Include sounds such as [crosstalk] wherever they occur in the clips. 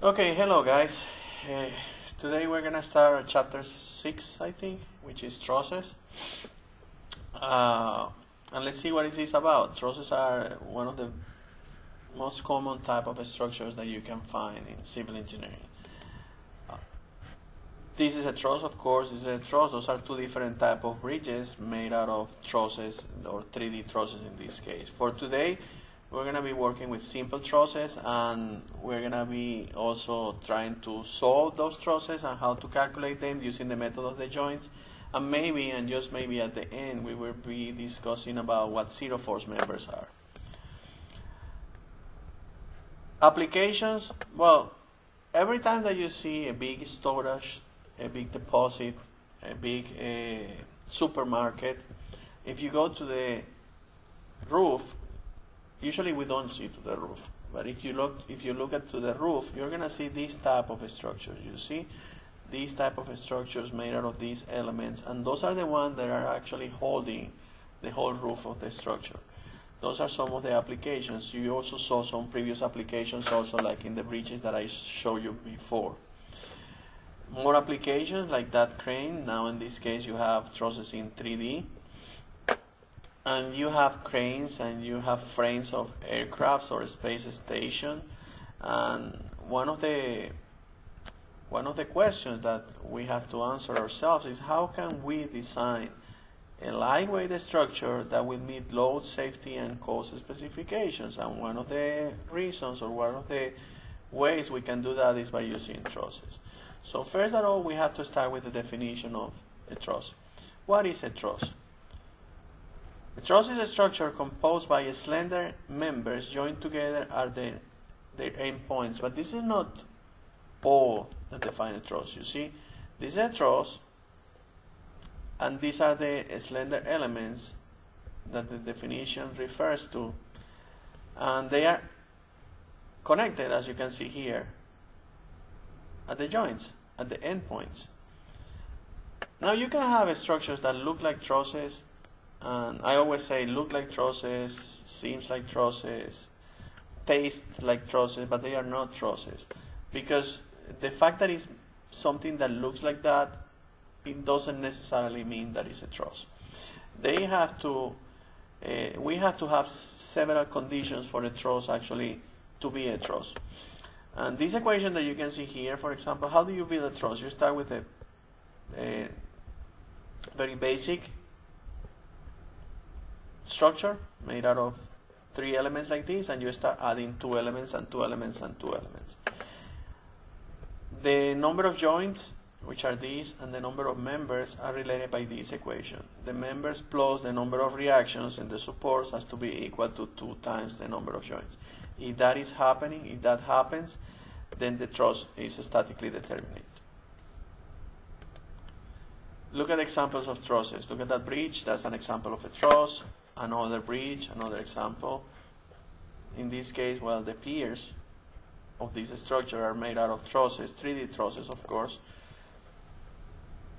Okay, hello guys. Uh, today we're gonna start chapter six, I think, which is trusses. Uh, and let's see what is this about. Trusses are one of the most common type of structures that you can find in civil engineering. Uh, this is a truss, of course. This is a truss. Those are two different type of bridges made out of trusses or 3D trusses in this case. For today, we're going to be working with simple trusses and we're going to be also trying to solve those trusses and how to calculate them using the method of the joints. And maybe, and just maybe at the end, we will be discussing about what zero force members are. Applications, well, every time that you see a big storage, a big deposit, a big uh, supermarket, if you go to the roof, usually we don't see to the roof. But if you look if you look at to the roof you're going to see these type of structures. You see these type of structures made out of these elements and those are the ones that are actually holding the whole roof of the structure. Those are some of the applications. You also saw some previous applications also like in the bridges that I showed you before. More applications like that crane. Now in this case you have trusses in 3D and you have cranes and you have frames of aircrafts or space station. And one of the one of the questions that we have to answer ourselves is how can we design a lightweight structure that will meet load safety and cost specifications? And one of the reasons or one of the ways we can do that is by using trusses. So first of all we have to start with the definition of a truss. What is a truss a truss is a structure composed by slender members joined together at their, their end points. But this is not all that define a truss. You see, this is a truss, and these are the slender elements that the definition refers to. And they are connected, as you can see here, at the joints, at the end points. Now you can have structures that look like trusses and I always say look like trusses, seems like trusses, taste like trusses, but they are not trusses. Because the fact that it's something that looks like that, it doesn't necessarily mean that it's a truss. They have to, uh, we have to have several conditions for a truss actually to be a truss. And this equation that you can see here, for example, how do you build a truss? You start with a, a very basic structure made out of three elements like this and you start adding two elements and two elements and two elements. The number of joints, which are these, and the number of members are related by this equation. The members plus the number of reactions in the supports has to be equal to 2 times the number of joints. If that is happening, if that happens, then the truss is statically determinate. Look at examples of trusses. Look at that bridge, that's an example of a truss another bridge, another example. In this case, well, the piers of this structure are made out of trusses, 3D trusses, of course.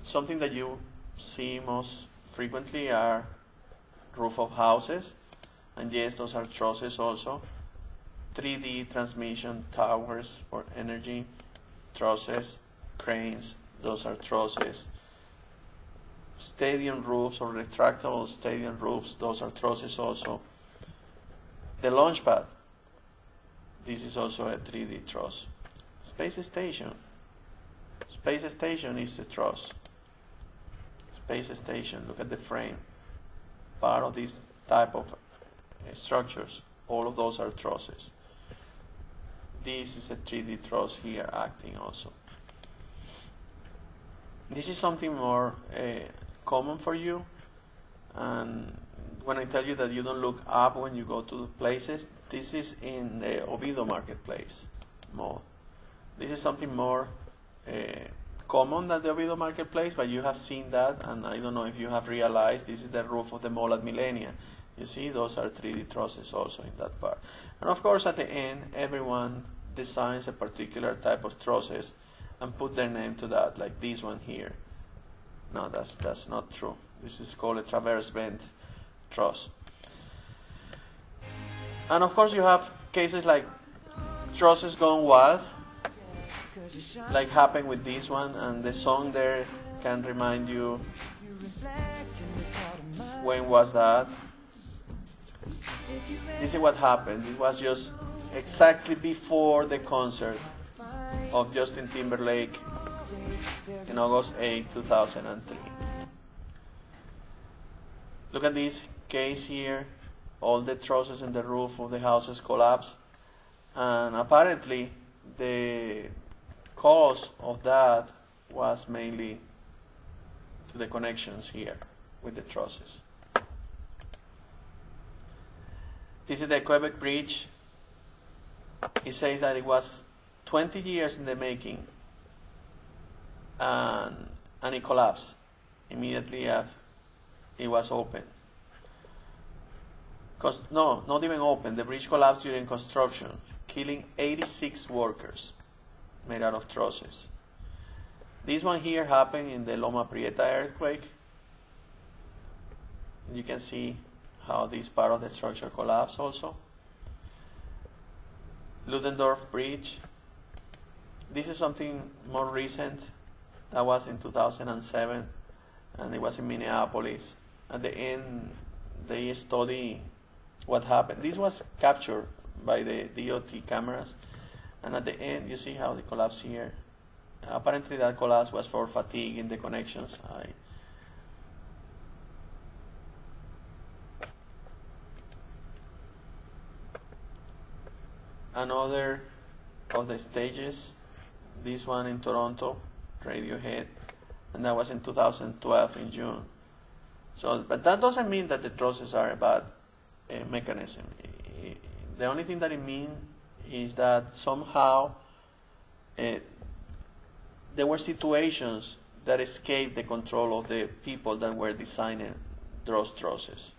Something that you see most frequently are roof of houses, and yes, those are trusses also. 3D transmission towers for energy, trusses, cranes, those are trusses stadium roofs or retractable stadium roofs, those are trusses also. The launch pad, this is also a 3D truss. Space station, space station is a truss. Space station, look at the frame. Part of this type of uh, structures, all of those are trusses. This is a 3D truss here acting also. This is something more uh, common for you. And when I tell you that you don't look up when you go to the places, this is in the Oviedo marketplace mall. This is something more uh, common than the Oviedo marketplace, but you have seen that, and I don't know if you have realized this is the roof of the mall at Millenia. You see, those are 3D trusses also in that part. And of course, at the end, everyone designs a particular type of trusses and put their name to that, like this one here. No, that's, that's not true. This is called a traverse bent truss. And of course, you have cases like trusses gone wild. like happened with this one, and the song there can remind you when was that. This is what happened. It was just exactly before the concert of Justin Timberlake in August 8, 2003. Look at this case here. All the trusses in the roof of the houses collapsed. And apparently, the cause of that was mainly to the connections here with the trusses. This is the Quebec Bridge. It says that it was 20 years in the making and, and it collapsed immediately after it was open. Cause, no, not even open. The bridge collapsed during construction, killing 86 workers made out of trusses. This one here happened in the Loma Prieta earthquake. You can see how this part of the structure collapsed also. Ludendorff Bridge. This is something more recent. That was in 2007, and it was in Minneapolis. At the end, they study what happened. This was captured by the DOT cameras, and at the end, you see how the collapse here. Apparently, that collapse was for fatigue in the connections. I, another of the stages, this one in Toronto, Radiohead, and that was in 2012 in June. So, but that doesn't mean that the trusses are a bad uh, mechanism. The only thing that it means is that somehow uh, there were situations that escaped the control of the people that were designing those trusses.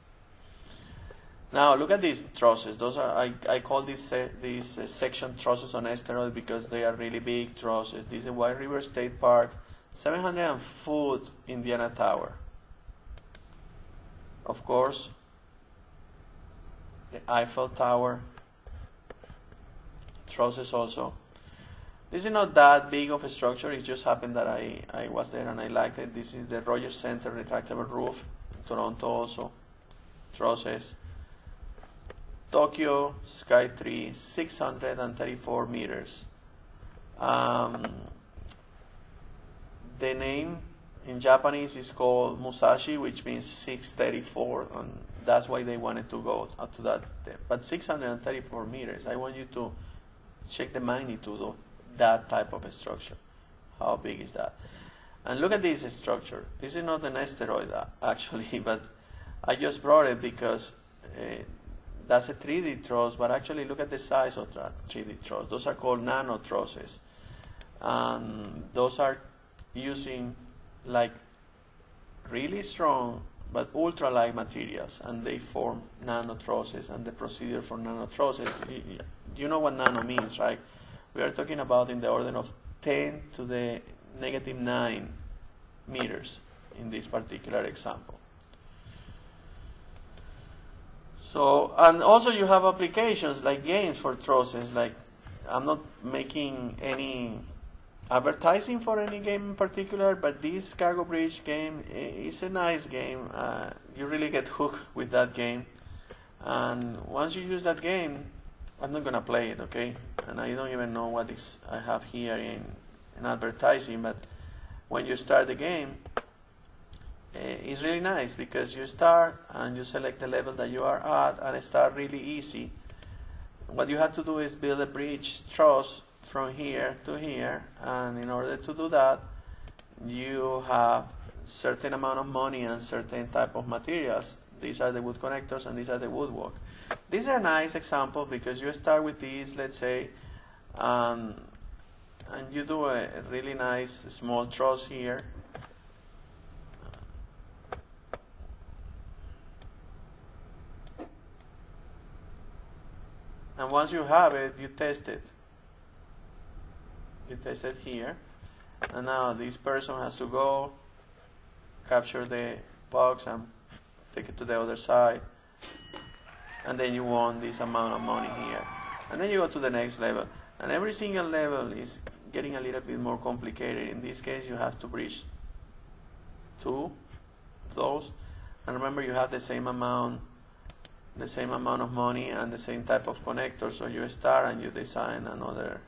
Now look at these trusses. Those are I, I call these uh, these uh, section trusses on asteroid because they are really big trusses. This is White River State Park, 700 foot Indiana Tower. Of course, the Eiffel Tower trusses also. This is not that big of a structure. It just happened that I, I was there and I liked it. This is the Rogers Center retractable roof, Toronto also, trusses. Tokyo Sky Tree, 634 meters. Um, the name in Japanese is called Musashi, which means 634, and that's why they wanted to go up to that. But 634 meters, I want you to check the magnitude of that type of structure. How big is that? And look at this structure. This is not an asteroid, [laughs] actually, but I just brought it because uh, that's a 3D truss, but actually look at the size of that 3D truss. Those are called nano trusses. And those are using like really strong but ultra light materials and they form nano trusses and the procedure for nano trusses you know what nano means right we are talking about in the order of 10 to the negative 9 meters in this particular example So, and also you have applications like games for trusses. Like, I'm not making any advertising for any game in particular, but this Cargo Bridge game is a nice game. Uh, you really get hooked with that game. And once you use that game, I'm not gonna play it, okay? And I don't even know what is I have here in, in advertising, but when you start the game, it's really nice because you start and you select the level that you are at and start really easy. What you have to do is build a bridge truss from here to here and in order to do that you have certain amount of money and certain type of materials. These are the wood connectors and these are the woodwork. This is a nice example because you start with these, let's say, um, and you do a really nice small truss here And once you have it, you test it. You test it here. And now this person has to go capture the box and take it to the other side. And then you want this amount of money here. And then you go to the next level. And every single level is getting a little bit more complicated. In this case, you have to bridge two those, and remember you have the same amount, the same amount of money and the same type of connector. So you start and you design another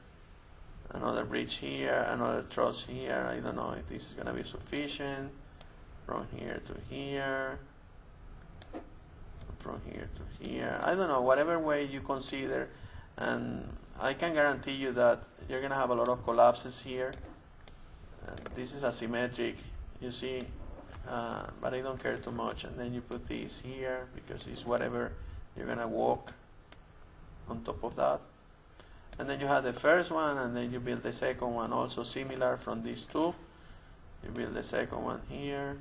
another bridge here, another truss here. I don't know if this is going to be sufficient. From here to here, from here to here. I don't know, whatever way you consider. And I can guarantee you that you're going to have a lot of collapses here. And this is asymmetric, you see, uh, but I don't care too much. And then you put this here because it's whatever you're to walk on top of that. And then you have the first one and then you build the second one also similar from these two. You build the second one here.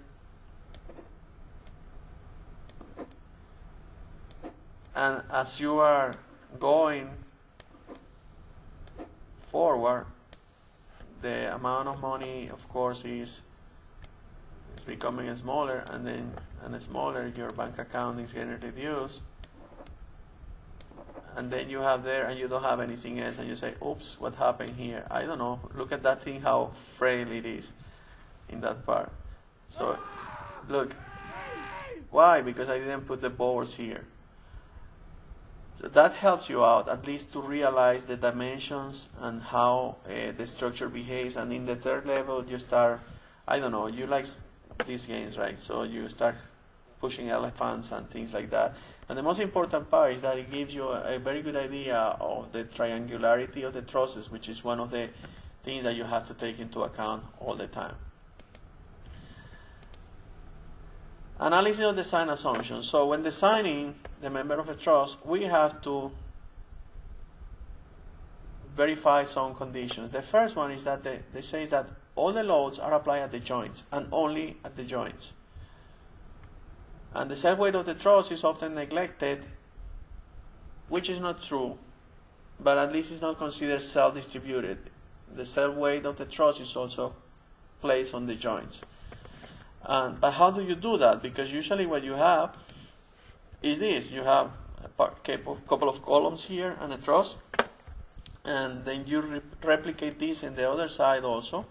And as you are going forward the amount of money of course is is becoming smaller and then and smaller your bank account is getting reduced. And then you have there and you don't have anything else and you say oops what happened here? I don't know. Look at that thing how frail it is in that part. So look. Why? Because i didn't put the boards here. So that helps you out at least to realize the dimensions and how uh, the structure behaves. And in the third level you start i don't know you like these games right so you start pushing elephants and things like that and the most important part is that it gives you a, a, very good idea of the triangularity of the trusses, which is one of the things that you have to take into account all the time. Analysis of design assumptions. So when designing the member of a truss, we have to verify some conditions. The first one is that they, they say that all the loads are applied at the joints and only at the joints. And the self weight of the truss is often neglected, which is not true, but at least it's not considered self distributed. The self weight of the truss is also placed on the joints. And, but how do you do that? Because usually what you have is this you have a couple of columns here and a truss, and then you re- replicate this in the other side also,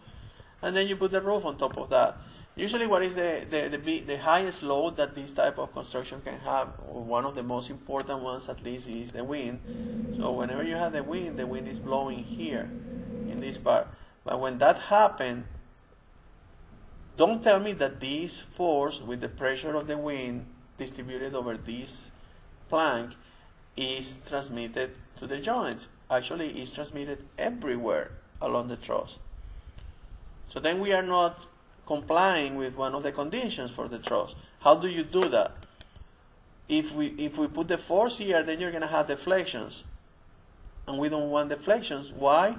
and then you put the roof on top of that. Usually, what is the, the, the, the, highest load that this type of construction can have, one of the most important ones at least, is the wind. So, whenever you have the wind, the wind is blowing here in this part. But when that happens, don't tell me that this force with the pressure of the wind distributed over this plank is transmitted to the joints. Actually, is transmitted everywhere along the truss. So then we are not complying with one of the conditions for the truss. How do you do that? If we if we put the force here, then you're going to have deflections, and we don't want deflections. Why?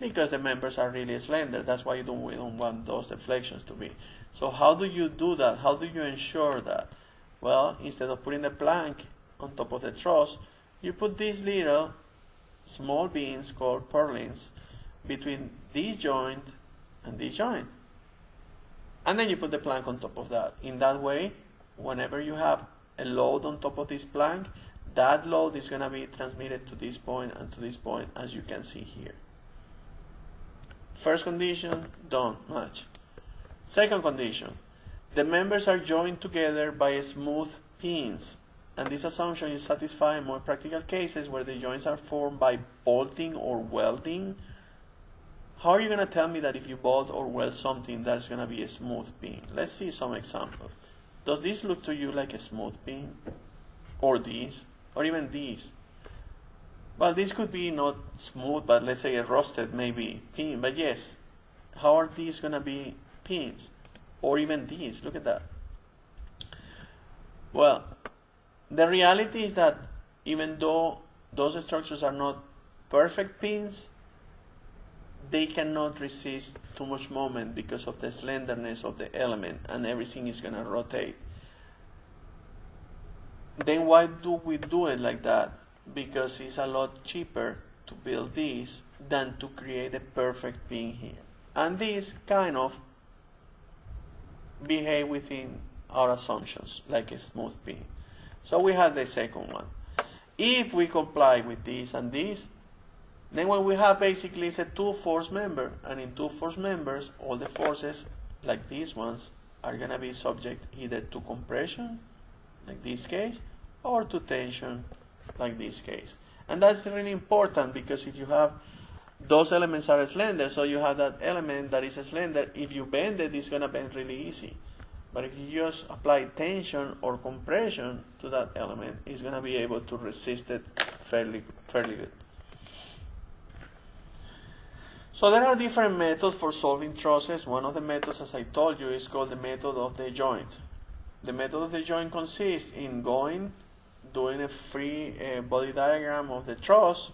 Because the members are really slender. That's why you don't we don't want those deflections to be. So how do you do that? How do you ensure that? Well, instead of putting the plank on top of the truss, you put this little small beams called purlins between this joint and this joint and then you put the plank on top of that. In that way, whenever you have a load on top of this plank, that load is going to be transmitted to this point and to this point as you can see here. First condition, don't match. Second condition, the members are joined together by smooth pins and this assumption is satisfied in more practical cases where the joints are formed by bolting or welding how are you going to tell me that if you bolt or weld something that's going to be a smooth pin? Let's see some examples. Does this look to you like a smooth pin? Or this? Or even this? Well, this could be not smooth, but let's say a rusted maybe pin. But yes, how are these going to be pins? Or even these? Look at that. Well, the reality is that even though those structures are not perfect pins, they cannot resist too much moment because of the slenderness of the element and everything is going to rotate. Then why do we do it like that? Because it's a lot cheaper to build this than to create a perfect pin here. And this kind of behave within our assumptions like a smooth pin. So we have the second one. If we comply with this and this, Then what we have basically is a two force member, and in two force members, all the forces, like these ones, are going to be subject either to compression, like this case, or to tension, like this case. And that's really important because if you have those elements are slender, so you have that element that is slender. If you bend it, it's going to bend really easy. But if you just apply tension or compression to that element, it's going to be able to resist it fairly, fairly good. So there are different methods for solving trusses. One of the methods, as I told you, is called the method of the joint. The method of the joint consists in going, doing a free uh, body diagram of the truss,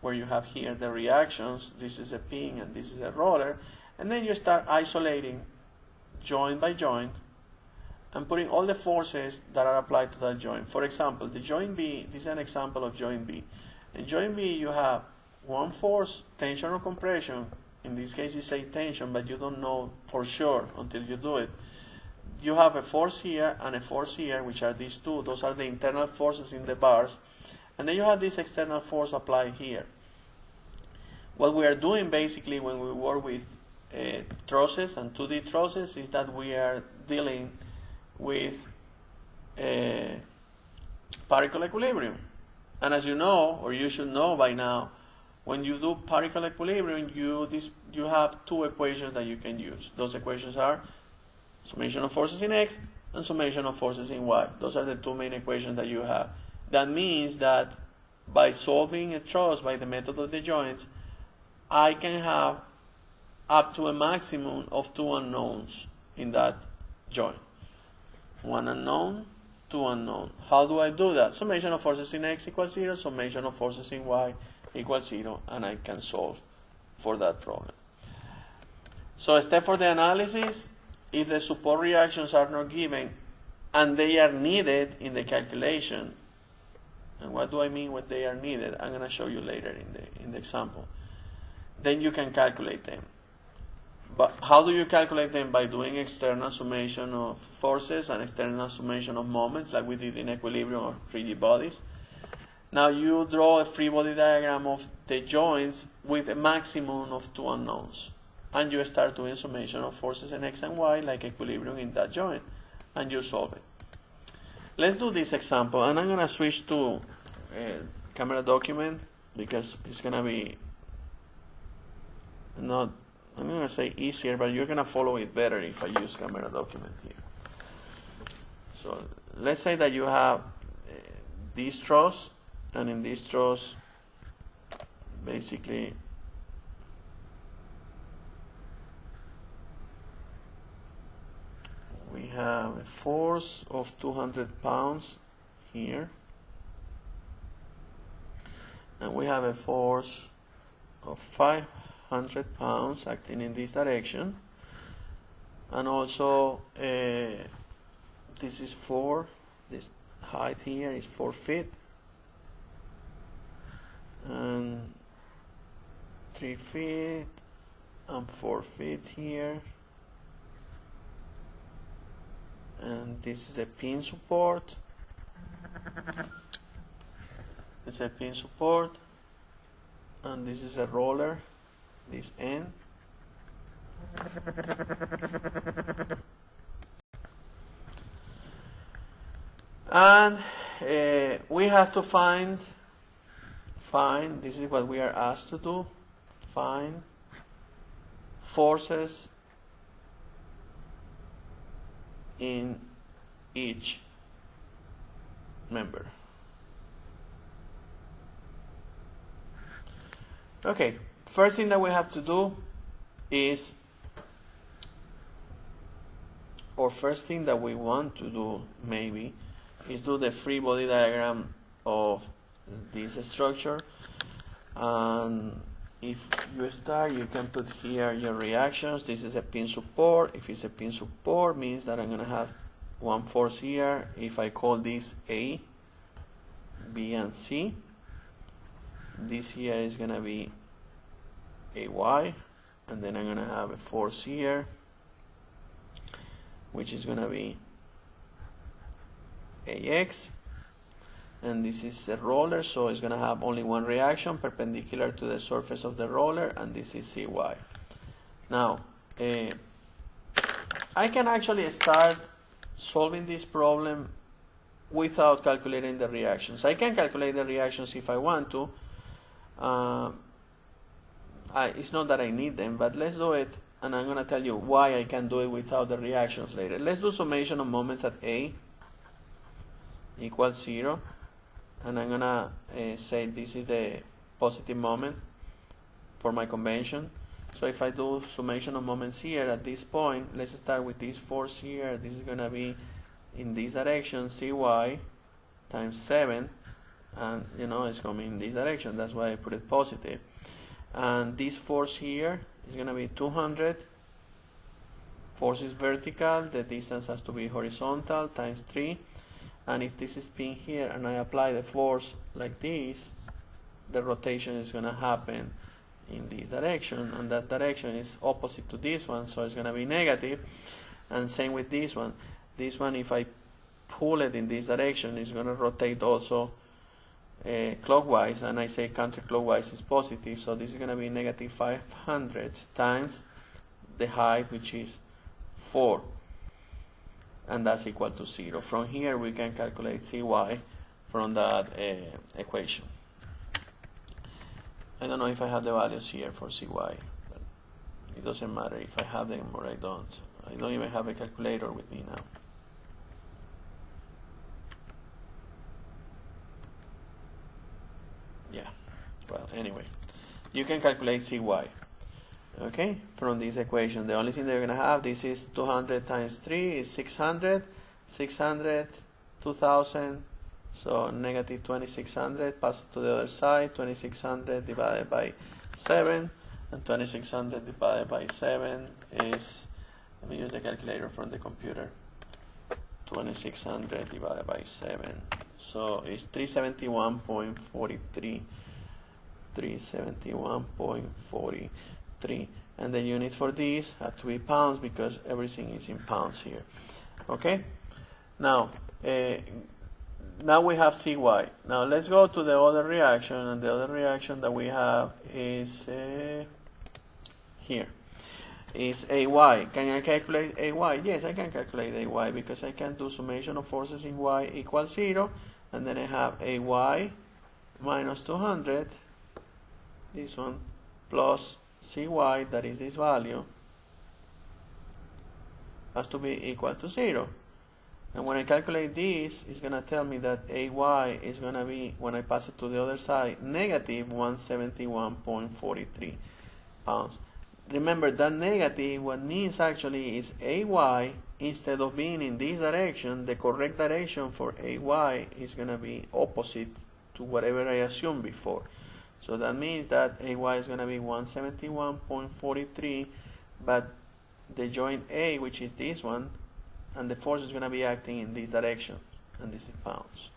where you have here the reactions. This is a pin and this is a roller. And then you start isolating joint by joint and putting all the forces that are applied to that joint. For example, the joint B, this is an example of joint B. In joint B, you have one force, tension or compression. In this case, you say tension, but you don't know for sure until you do it. You have a force here and a force here, which are these two. Those are the internal forces in the bars. And then you have this external force applied here. What we are doing basically when we work with uh, trusses and 2D trusses is that we are dealing with uh, particle equilibrium. And as you know, or you should know by now, when you do particle equilibrium, you, this, you have two equations that you can use. Those equations are summation of forces in x and summation of forces in y. Those are the two main equations that you have. That means that by solving a truss by the method of the joints, I can have up to a maximum of two unknowns in that joint. One unknown, two unknown. How do I do that? Summation of forces in x equals 0, summation of forces in y equals 0, and I can solve for that problem. So a step for the analysis, if the support reactions are not given and they are needed in the calculation, and what do I mean when they are needed? I'm going to show you later in the, in the example. Then you can calculate them. But how do you calculate them? By doing external summation of forces and external summation of moments, like we did in equilibrium or rigid bodies. Now you draw a free body diagram of the joints with a maximum of two unknowns. And you start doing summation of forces in x and y, like equilibrium in that joint, and you solve it. Let's do this example, and I'm going to switch to camera document because it's going to be not I'm going to say easier, but you're going to follow it better if I use camera document here. So let's say that you have uh, these truss, and in these truss, basically, we have a force of 200 pounds here, and we have a force of 5 100 pounds acting in this direction. And also uh, this is 4 this height here is 4 feet. And 3 feet and 4 feet here. And this is a pin support. It's a pin support. And this is a roller this end. And uh, we have to find, find, this is what we are asked to do, find forces in each member. Okay, First thing that we have to do is, or first thing that we want to do maybe, is do the free body diagram of this structure. And if you start, you can put here your reactions. This is a pin support. If it's a pin support, means that I'm going to have one force here. If I call this A, B, and C, this here is going to be AY and then I'm gonna have a force here which is gonna be AX and this is a roller so it's going to have only one reaction perpendicular to the surface of the roller and this is cy now uh, I can actually start solving this problem without calculating the reactions. I can calculate the reactions if I want to uh, I, it's not that I need them but let's do it and I'm going to tell you why I can do it without the reactions later. Let's do summation of moments at A equals 0 and I'm gonna uh, say this is the positive moment for my convention. So if I do summation of moments here at this point let's start with this force here. This is gonna be in this direction cy times 7 and you know it's coming in this direction. That's why I put it positive and this force here is gonna be 200 force is vertical the distance has to be horizontal times 3 and if this is pin here and I apply the force like this the rotation is going to happen in this direction. And that direction is opposite to this one so it's going to be negative. And same with this one. This one if I pull it in this direction it's going to rotate also uh, clockwise and I say counterclockwise is positive so this is going to be negative 500 times the height which is 4 and that's equal to 0. From here we can calculate Cy from that uh, equation. I don't know if I have the values here for Cy, but it doesn't matter if I have them or I don't. I don't even have a calculator with me now. Yeah, well, anyway, you can calculate Cy okay from this equation the only thing they're going to have this is 200 times 3 is 600 600 2000 so negative 2600 pass it to the other side 2600 divided by 7 and 2600 divided by 7 is let me use the calculator from the computer 2600 divided by 7 so it's 371.43 371.43 and the units for these have to be pounds because everything is in pounds here. Okay? Now uh, now we have cy now let's go to the other reaction. And the other reaction that we have is uh, here. Is ay can I calculate ay yes I can calculate ay because I can do summation of forces in y equals 0 and then I have ay minus 200 this one plus cy, that is this value, has to be equal to 0. And when I calculate this, it's going to tell me that AY is going to be, when I pass it to the other side, negative 171.43 pounds. Remember that negative, what means actually is AY, instead of being in this direction, the correct direction for AY is going to be opposite to whatever I assumed before. So that means that AY is going to be 171.43, but the joint A, which is this one, and the force is going to be acting in this direction, and this is pounds.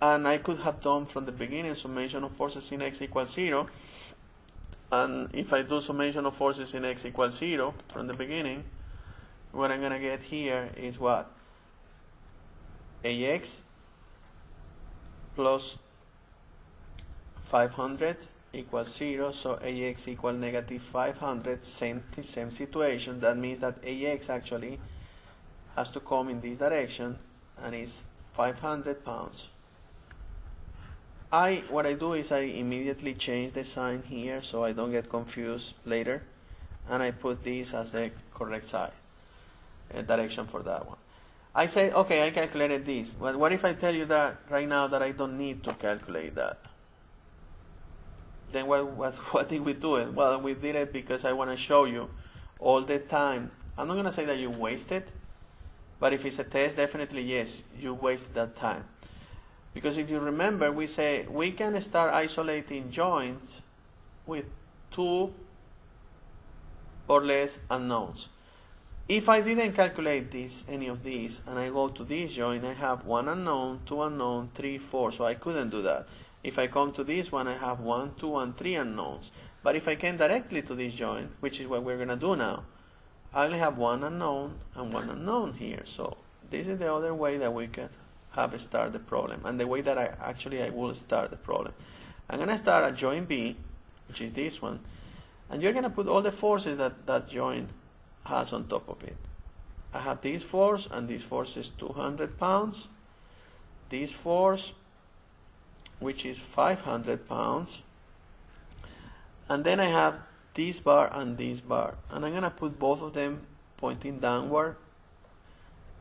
And I could have done from the beginning summation of forces in x equals 0. And if I do summation of forces in x equals 0 from the beginning, what I'm going to get here is what? AX plus 500 equals 0, so AX equal negative 500, same, same situation. That means that AX actually has to come in this direction and is 500 pounds. I what I do is I immediately change the sign here so I don't get confused later and I put this as the correct side uh, direction for that one. I say okay I calculated this but what if I tell you that right now that I don't need to calculate that then what, what, [laughs] what did we do it? Well, we did it because I want to show you all the time. I'm not going to say that you wasted, but if it's a test, definitely yes, you wasted that time. Because if you remember, we say we can start isolating joints with two or less unknowns. If I didn't calculate this, any of these, and I go to this joint, I have one unknown, two unknown, three, four, so I couldn't do that. If I come to this one, I have 1, 2, and 3 unknowns. But if I came directly to this joint, which is what we're going to do now, I only have one unknown and one unknown here. So this is the other way that we could have start the problem and the way that I actually I will start the problem. I'm going to start at joint B, which is this one, and you're going to put all the forces that that joint has on top of it. I have this force, and this force is 200 pounds. This force, which is 500 pounds. And then I have this bar and this bar. And I'm going to put both of them pointing downward.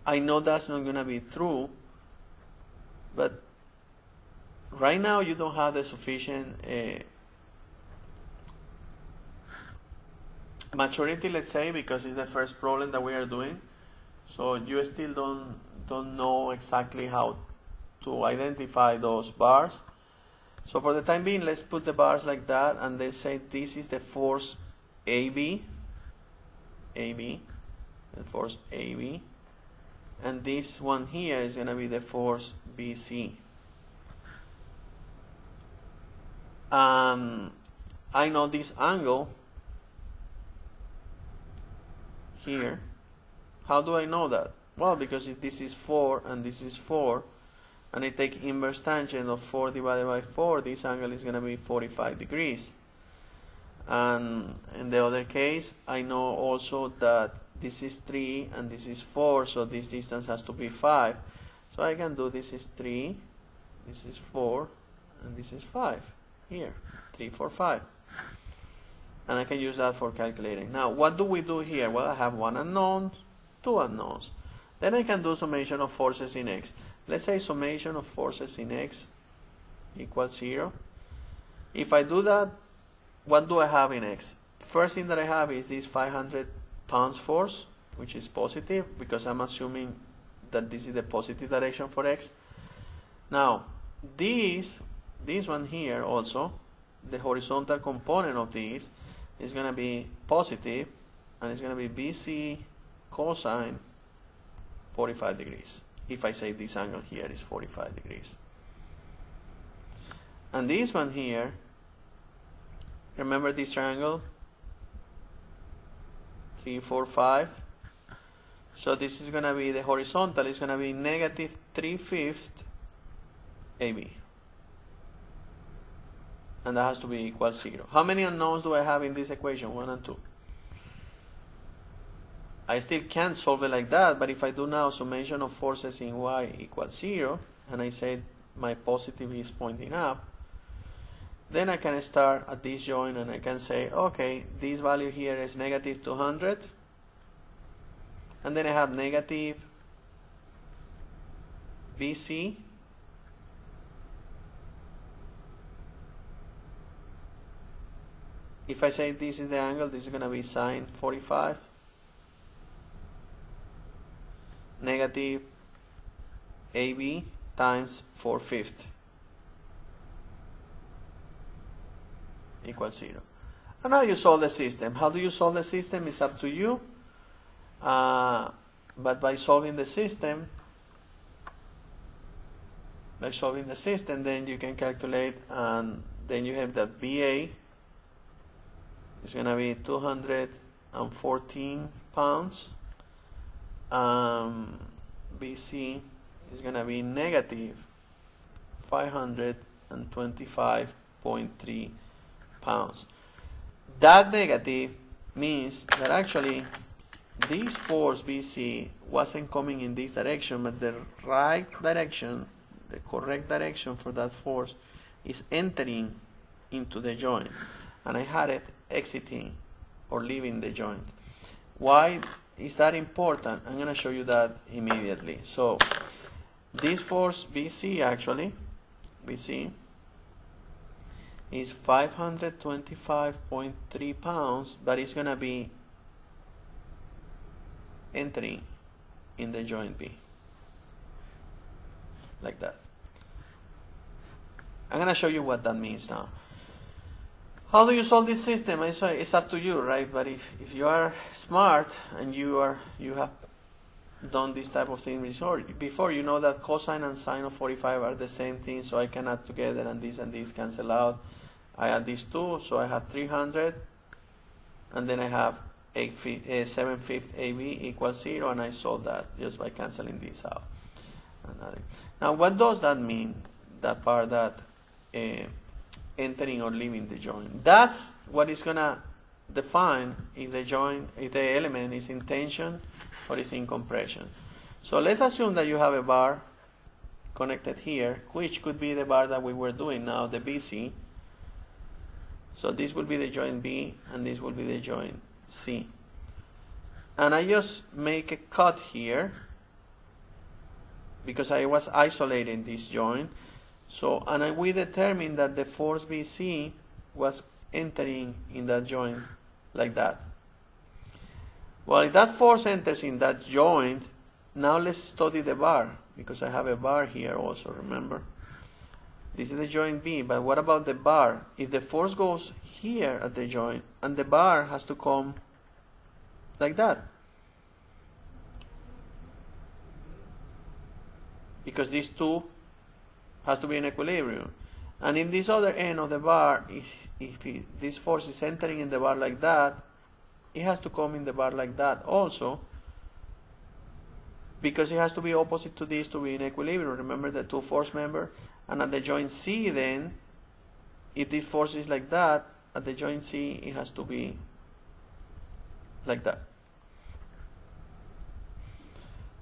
I know that's not going to be true, but right now you don't have the sufficient uh, maturity, let's say, because it's the first problem that we are doing. So you still don't don't know exactly how to identify those bars. So for the time being, let's put the bars like that, and let's say this is the force AB, AB, the force AB, and this one here is going to be the force BC. Um, I know this angle here. How do I know that? Well, because if this is 4 and this is 4, and I take inverse tangent of 4 divided by 4, this angle is going to be 45 degrees. And in the other case, I know also that this is 3 and this is 4, so this distance has to be 5. So I can do this is 3, this is 4, and this is 5 here 3 4 5 and I can use that for calculating. Now what do we do here? Well I have one unknown two unknowns. Then I can do summation of forces in X let's say summation of forces in X equals 0 if I do that what do I have in X? First thing that I have is this 500 pounds force which is positive because I'm assuming that this is the positive direction for X. Now this this one here also, the horizontal component of this is going to be positive and it's going to be BC cosine 45 degrees. If I say this angle here is 45 degrees. And this one here, remember this triangle? 3, 4, 5. So this is going to be the horizontal is going to be negative 3 fifths AB and that has to be equal 0. How many unknowns do I have in this equation? 1 and 2. I still can't solve it like that, but if I do now summation of forces in y equals 0, and I say my positive is pointing up, then I can start at this joint and I can say, okay, this value here is negative 200, and then I have negative BC if I say this is the angle, this is going to be sine 45 negative AB times 4 fifths equals 0. And now you solve the system. How do you solve the system? It's up to you. Uh, but by solving the system, by solving the system, then you can calculate, and then you have that BA is going to be 214 pounds. Um, BC is going to be negative 525.3 pounds. That negative means that actually this force BC wasn't coming in this direction, but the right direction, the correct direction for that force is entering into the joint. And I had it exiting or leaving the joint. Why is that important? I'm going to show you that immediately. So this force BC actually, BC is 525.3 pounds, but it's going to be entering in the joint B. Like that. I'm going to show you what that means now. How do you solve this system? It's, it's up to you, right? But if, if you are smart and you are you have done this type of thing before, you know that cosine and sine of 45 are the same thing, so I can add together and this and this cancel out. I add these two, so I have 300, and then I have 8 feet, uh, 7 fifths AB equals 0, and I solve that just by canceling this out. Now, what does that mean? That part that uh, entering or leaving the joint. That's what is gonna define if the joint, if the element is in tension or is in compression. So let's assume that you have a bar connected here, which could be the bar that we were doing now, the BC. So this will be the joint B, and this will be the joint C. And I just make a cut here because I was isolating this joint. So, and we determined that the force BC was entering in that joint like that. Well, if that force enters in that joint, now let's study the bar because I have a bar here also, remember? This is the joint B, but what about the bar? If the force goes here at the joint and the bar has to come like that. Because these two has to be in equilibrium. And in this other end of the bar, if, if it, this force is entering in the bar like that, it has to come in the bar like that also, because it has to be opposite to this to be in equilibrium. Remember the two force member? And at the joint C then, if this force is like that, at the joint C it has to be like that.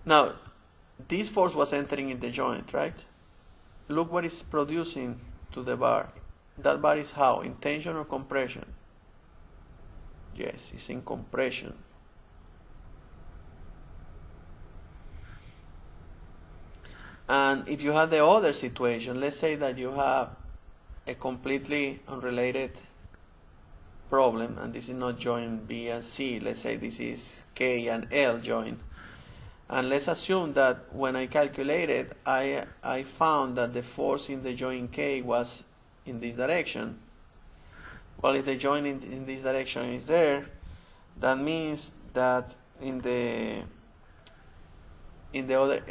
Now, this force was entering in the joint, right? Look what is producing to the bar. That bar is how? In tension or compression? Yes, it's in compression. And if you have the other situation, let's say that you have a completely unrelated problem, and this is not joint B and C, let's say this is K and L joint. And let's assume that when I calculated, I, I found that the force in the joint K was in this direction. Well, if the joint in, in this direction is there, that means that in the in the other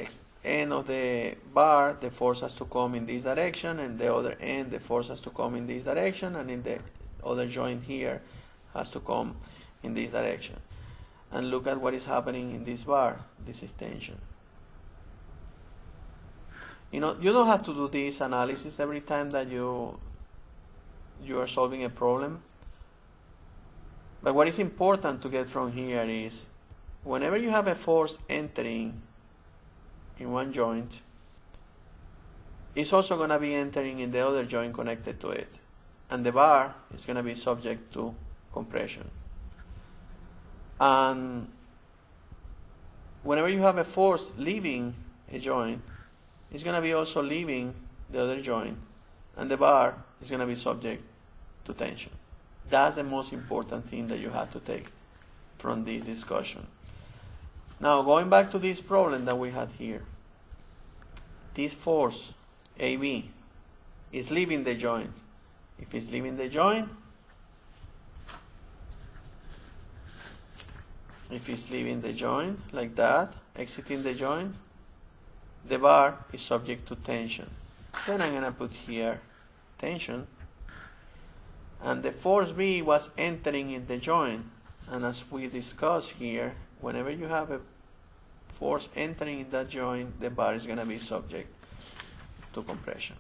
end of the bar, the force has to come in this direction, and the other end, the force has to come in this direction, and in the other joint here has to come in this direction and look at what is happening in this bar. This is tension. You know, you don't have to do this analysis every time that you you are solving a problem. But what is important to get from here is whenever you have a force entering in one joint, it's also going to be entering in the other joint connected to it. And the bar is going to be subject to compression. And whenever you have a force leaving a joint, it's going to be also leaving the other joint, and the bar is going to be subject to tension. That's the most important thing that you have to take from this discussion. Now, going back to this problem that we had here, this force, AB, is leaving the joint. If it's leaving the joint, if it's leaving the joint like that, exiting the joint, the bar is subject to tension. Then I'm going to put here tension. And the force B was entering in the joint. And as we discussed here, whenever you have a force entering in that joint, the bar is going to be subject to compression.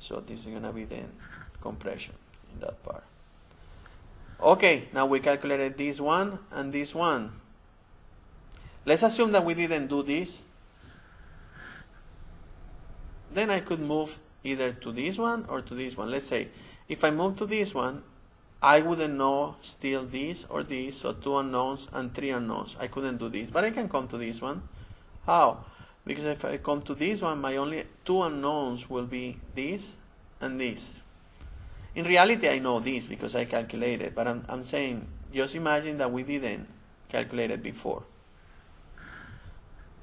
So this is going to be then compression in that part. Okay, now we calculated this one and this one. Let's assume that we didn't do this. Then I could move either to this one or to this one. Let's say if I move to this one, I wouldn't know still this or this, so two unknowns and three unknowns. I couldn't do this, but I can come to this one. How? Because if I come to this one, my only two unknowns will be this and this. In reality, I know this because I calculated, but I'm, I'm saying just imagine that we didn't calculate it before.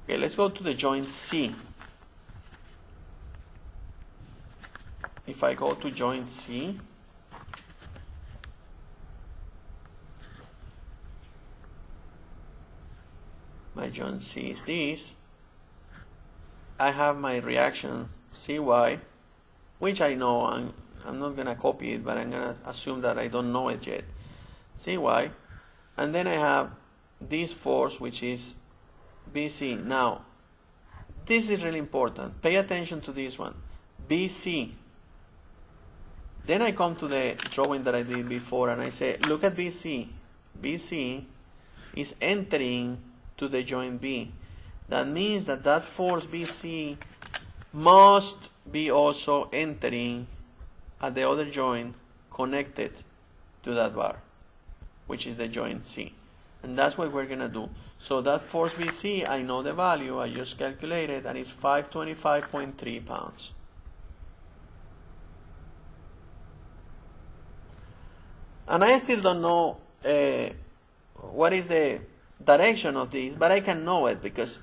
Okay, let's go to the joint C. If I go to joint C, my joint C is this. I have my reaction CY, which I know I'm I'm not going to copy it, but I'm going to assume that I don't know it yet. CY? And then I have this force, which is BC. Now, this is really important. Pay attention to this one. BC. Then I come to the drawing that I did before and I say, look at BC. BC is entering to the joint B. That means that that force BC must be also entering at the other joint connected to that bar, which is the joint C. And that's what we're going to do. So that force BC, I know the value, I just calculated, and it's 525.3 pounds. And I still don't know uh, what is the direction of this, but I can know it because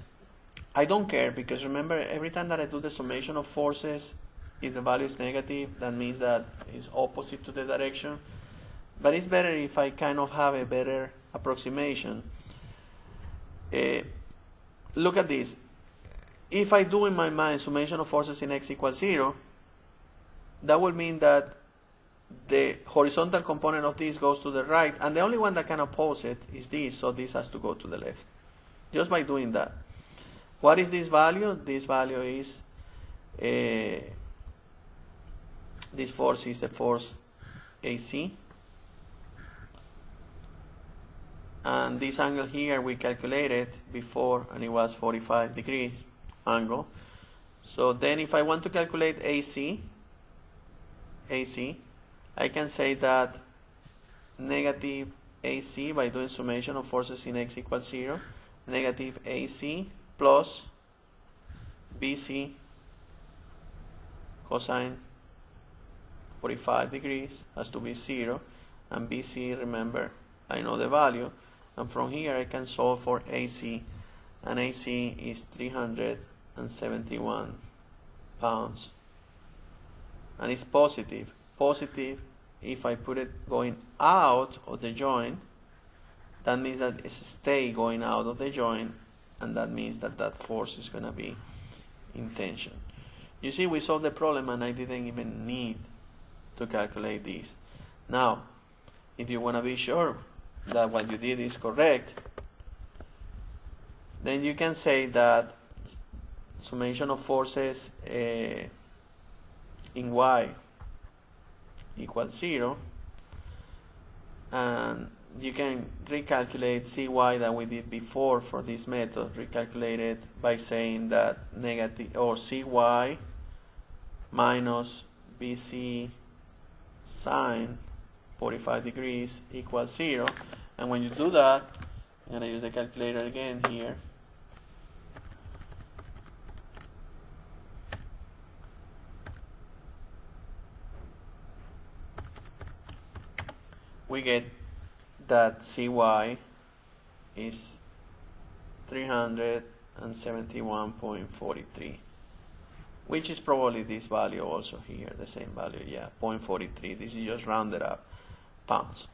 I don't care because remember every time that I do the summation of forces, if the value is negative, that means that it's opposite to the direction. But it's better if I kind of have a better approximation. Uh, look at this. If I do in my mind summation of forces in x equals 0, that will mean that the horizontal component of this goes to the right, and the only one that can oppose it is this, so this has to go to the left. Just by doing that. What is this value? This value is, uh, this force is the force AC. And this angle here we calculated before, and it was 45 degree angle. So then if I want to calculate AC, AC, I can say that negative AC by doing summation of forces in x equals 0, negative AC plus BC cosine 45 degrees has to be 0 and BC remember I know the value and from here I can solve for AC and AC is 371 pounds. And it's positive. Positive if I put it going out of the joint that means that it's stay going out of the joint and that means that that force is going to be in tension. You see we solved the problem and I didn't even need to calculate this. Now if you want to be sure that what you did is correct then you can say that summation of forces uh, in y equals 0 and you can recalculate cy that we did before for this method recalculate it by saying that negative or cy minus bc sine 45 degrees equals 0 and when you do that I'm going to use the calculator again here. We get that CY is 371.43 which is probably this value also here the same value yeah 0.43 this is just rounded up pounds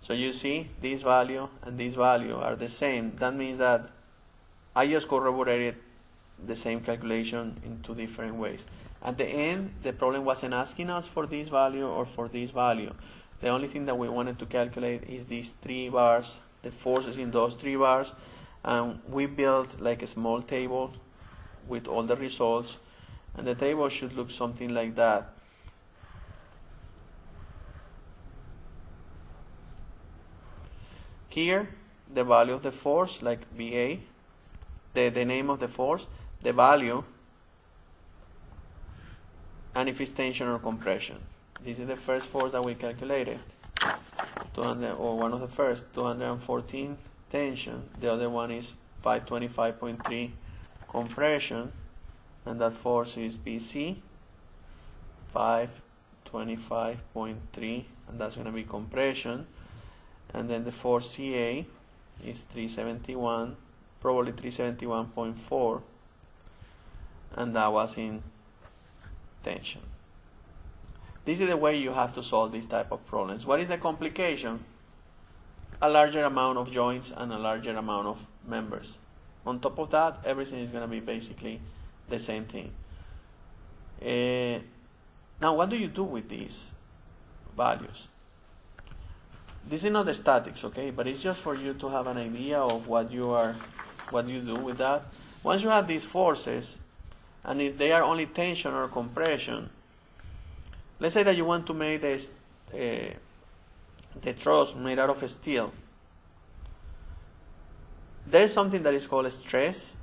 so you see this value and this value are the same that means that I just corroborated the same calculation in two different ways at the end the problem wasn't asking us for this value or for this value the only thing that we wanted to calculate is these three bars, the forces in those three bars. And we built like a small table with all the results. And the table should look something like that. Here, the value of the force, like VA, the, the name of the force, the value, and if it's tension or compression. This is the first force that we calculated. 200 or one of the first 214 tension the other one is 525.3 compression and that force is BC 525.3 and that's going to be compression and then the force CA is 371 probably 371.4 and that was in tension this is the way you have to solve this type of problems. What is the complication? A larger amount of joints and a larger amount of members. On top of that, everything is going to be basically the same thing. Uh, now, what do you do with these values? This is not the statics, okay, but it's just for you to have an idea of what you are, what you do with that. Once you have these forces, and if they are only tension or compression, let's say that you want to make this, uh, the truss made out of steel. There is something that is called stress,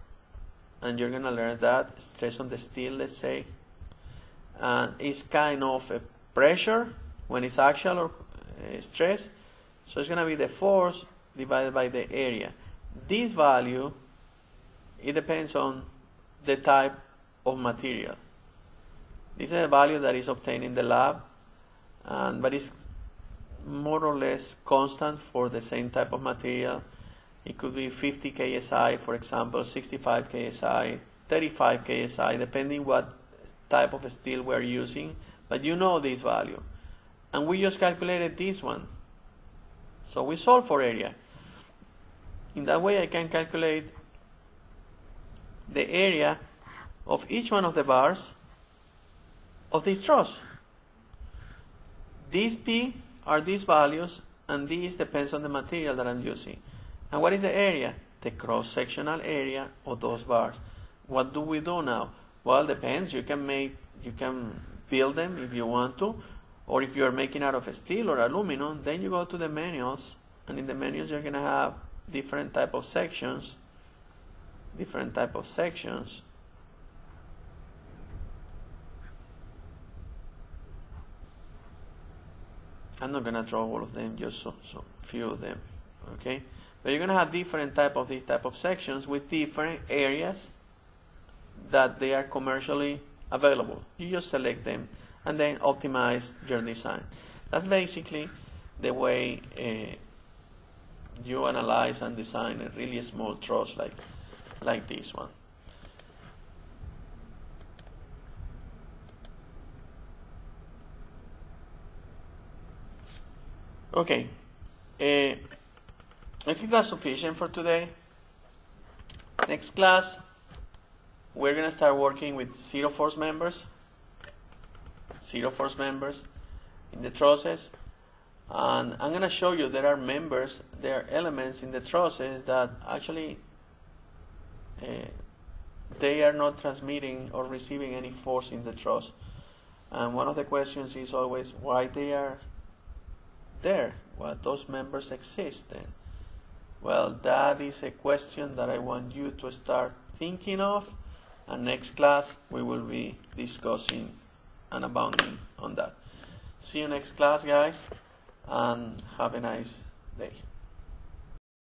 and you're gonna learn that stress on the steel, let's say, and it's kind of a pressure when it's axial or uh, stress. So it's gonna be the force divided by the area. This value, it depends on the type of material. This is a value that is obtained in the lab, and, but it's more or less constant for the same type of material. It could be 50 ksi, for example, 65 ksi, 35 ksi, depending what type of steel we're using. But you know this value. And we just calculated this one. So we solve for area. In that way, I can calculate the area of each one of the bars of this truss. These P are these values, and these depends on the material that I'm using. And what is the area? The cross-sectional area of those bars. What do we do now? Well, depends. You can make, you can build them if you want to, or if you are making out of steel or aluminum, then you go to the manuals, and in the manuals you're gonna have different type of sections, different type of sections. I'm not gonna draw all of them, just so, so few of them, okay? But you're gonna have different type of these type of sections with different areas that they are commercially available. You just select them and then optimize your design. That's basically the way uh, you analyze and design a really small truss like, like this one. Okay, uh, I think that's sufficient for today. Next class, we're gonna start working with zero force members, zero force members in the trusses, and I'm gonna show you there are members, there are elements in the trusses that actually uh, they are not transmitting or receiving any force in the truss. And one of the questions is always why they are there? Well, those members exist then. Well, that is a question that I want you to start thinking of, and next class we will be discussing and abounding on that. See you next class, guys, and have a nice day.